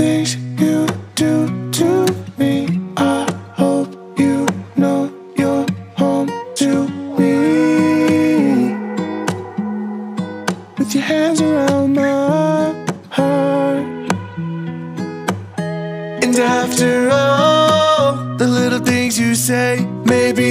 things you do to me. I hope you know you're home to me. With your hands around my heart. And after all, the little things you say maybe.